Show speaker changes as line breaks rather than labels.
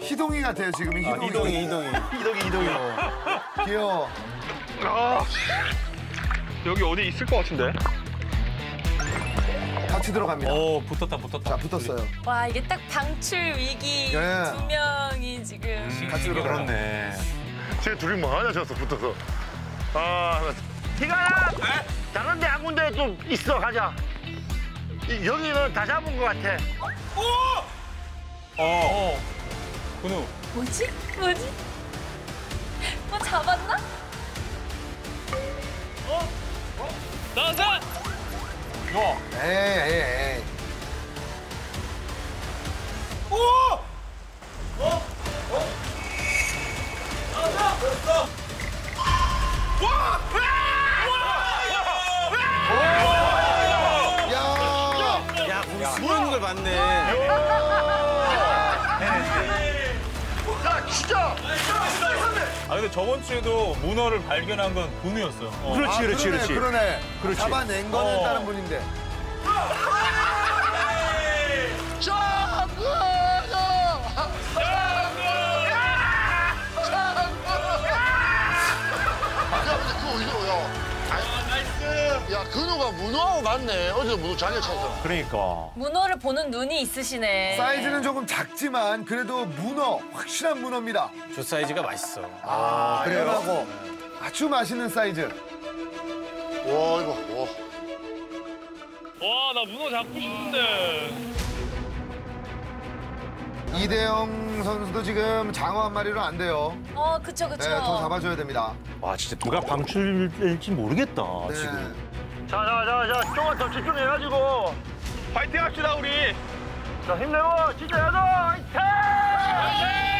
희동이 같아요, 지금 희동이.
이동이, 이동이.
이동이 이동이.
귀여워.
여기 어디 있을 것 같은데
같이 들어갑니다.
오, 붙었다, 붙었다.
자, 붙었어요.
와 이게 딱 방출 위기
예.
두 명이 지금
같이 들어가요.
그렇네.
쟤 둘이 뭐 하냐 졌어 붙어서 아 티가야 다른 데 한 군데 좀 있어 가자 이- 여기는 다 잡은 것 같아
어. 근우.
뭐지? 뭐지? 뭐 잡았나?
에이, 에이, 에이. 야!
숨어 있는 걸 봤네.
야 진짜
아 근데 저번 주에도 문어를 발견한 건 군우였어요. 어.
그렇지
아,
그렇지
그러네,
그렇지
그러네.
그렇지.
잡아낸 거는
어.
다른 분인데.
야 근우가 문어하고 같네 어제 문어 자기가 찾았잖아
그러니까.
문어를 보는 눈이 있으시네.
사이즈는 조금 작지만 그래도 문어, 확실한 문어입니다.
조 사이즈가 맛있어.
아, 그래요? 아주 맛있는 사이즈.
와 이거 와
와 나 문어 잡고 싶은데.
이대영 선수도 지금 장어 한 마리로 안 돼요.
어 그쵸 그쵸.
네, 더 잡아줘야 됩니다.
와 진짜 누가 방출될지 모르겠다
네.
지금.
자자자자 조금만 더 집중해가지고. 파이팅 합시다 우리. 자 힘내고 진짜 야자 화이팅